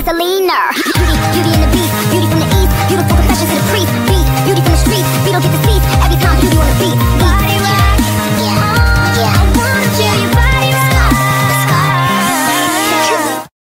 as a leaner. Beauty, beauty in the beast, beauty from the east, beautiful confessions to the priest, beat, beauty from the streets, beat don't get deceased every time beauty.